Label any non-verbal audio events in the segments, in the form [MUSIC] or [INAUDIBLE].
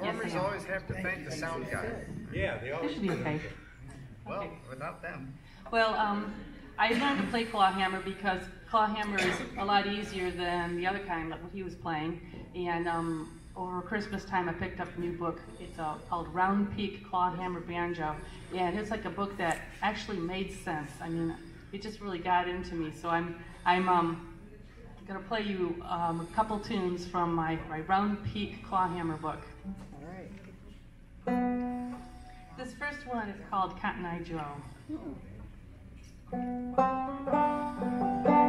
Performers always have to thank the sound guy. Yeah, they This always should be okay. Well, without them. Well, um, I learned to play claw hammer because claw hammer is a lot easier than the other kind, that he was playing. And um, over Christmas time, I picked up a new book. It's uh, called Round Peak Claw Hammer Banjo, and it's like a book that actually made sense. I mean, it just really got into me. So I'm I'm um, gonna play you um, a couple tunes from my, my Round Peak Clawhammer book. All right. This first one is called Cotton Eye Joe. Eighteen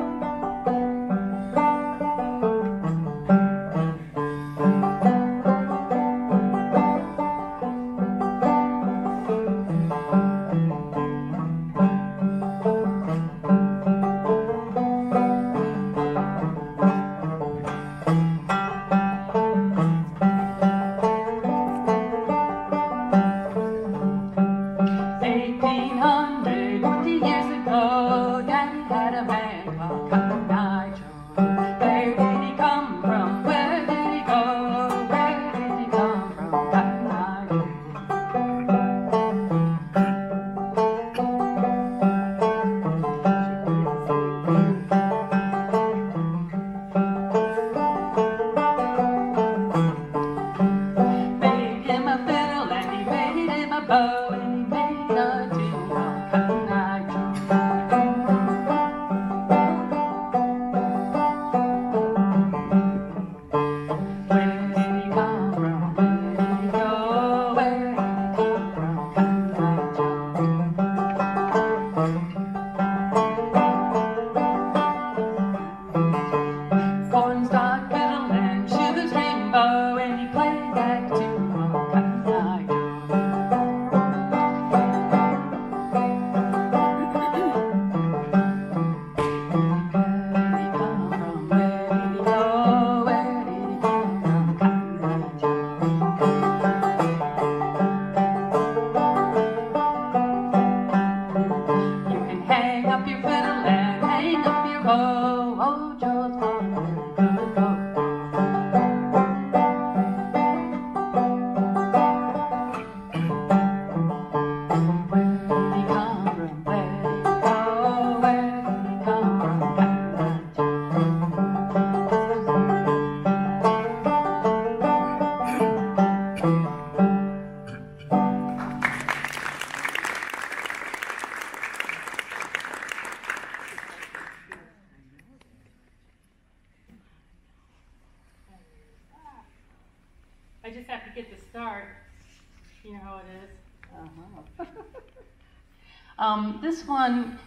just have to get the start. You know how it is. Uh-huh. [LAUGHS] Um, this one,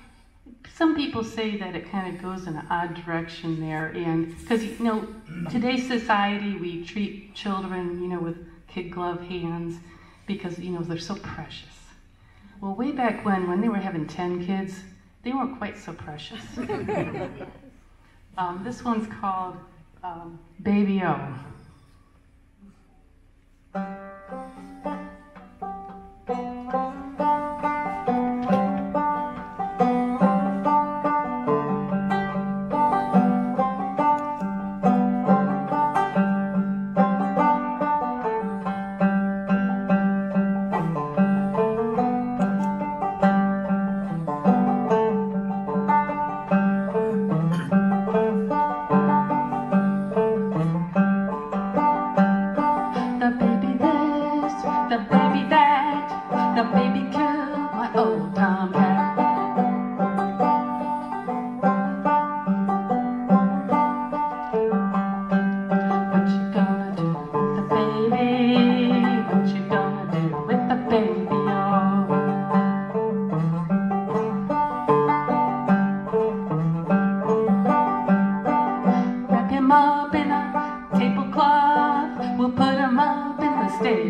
some people say that it kind of goes in an odd direction there, and because you know today's society we treat children, you know, with kid glove hands because you know they're so precious. Well, way back when, when they were having ten kids, they weren't quite so precious. [LAUGHS] um, this one's called um, Baby O. Uh,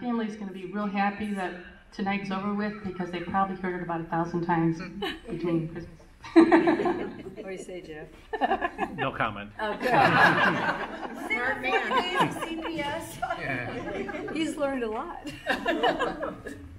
family's going to be real happy that tonight's over with because they probably heard it about a thousand times between Christmas. What do you say, Jeff? No comment. Oh, good. Smart man. CPS. Yeah. He's learned a lot. [LAUGHS]